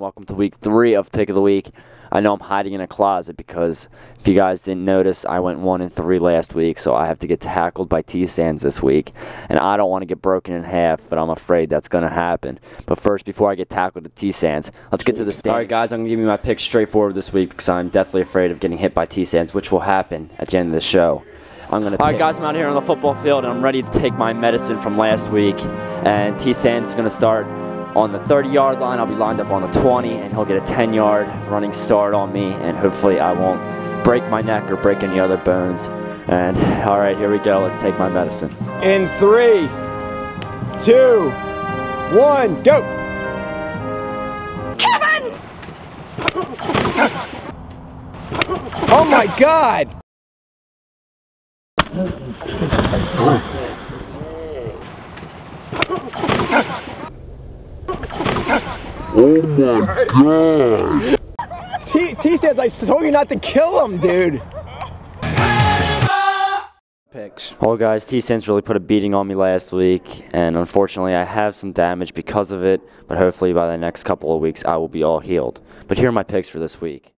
and welcome to week three of Pick of the Week. I know I'm hiding in a closet because if you guys didn't notice, I went one and three last week, so I have to get tackled by T Sands this week. And I don't want to get broken in half, but I'm afraid that's going to happen. But first, before I get tackled with T Sands, let's get to the stand. All right, guys, I'm going to give you my pick straightforward this week because I'm deathly afraid of getting hit by T Sands, which will happen at the end of the show. I'm gonna. All right, guys, I'm out here on the football field, and I'm ready to take my medicine from last week. And T Sands is going to start on the 30 yard line. I'll be lined up on the 20, and he'll get a 10 yard running start on me, and hopefully I won't break my neck or break any other bones. And all right, here we go. Let's take my medicine. In three, two, one, go. Kevin! Oh my God! Oh my god! T, T says I told you not to kill him, dude. Picks. Well, guys, T Sands really put a beating on me last week, and unfortunately, I have some damage because of it. But hopefully, by the next couple of weeks, I will be all healed. But here are my picks for this week.